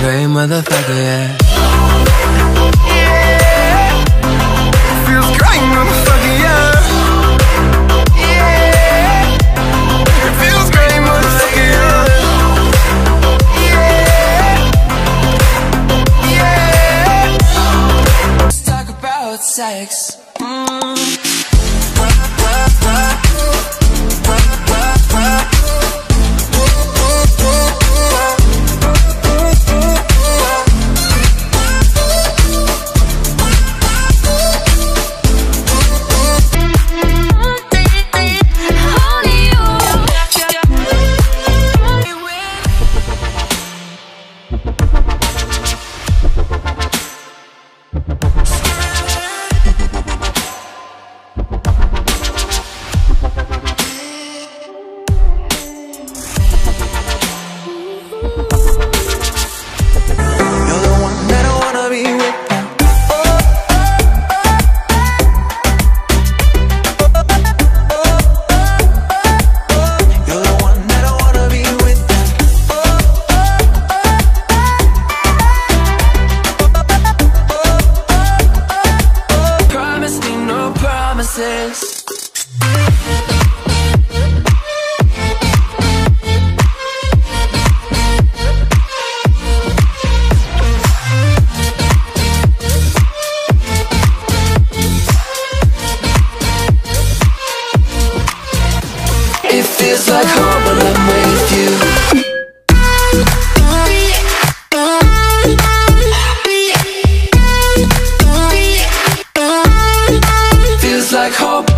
great, motherfucker, yeah. Feels great, motherfucker, yeah. Yeah. It feels great, motherfucker, yeah. Yeah. Let's talk about sex. You're feels like home when I'm with you. Feels like home.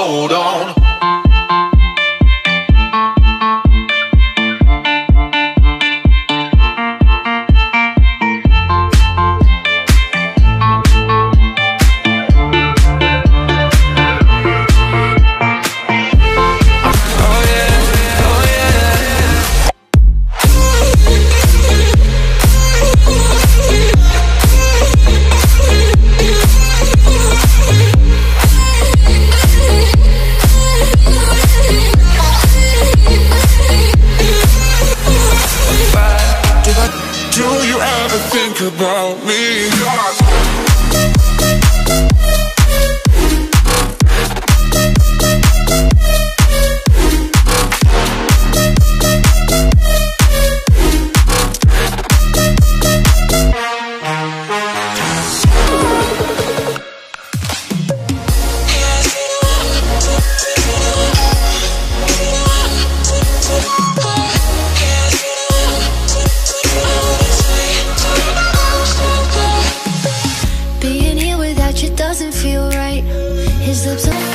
Hold on. Me? His lips.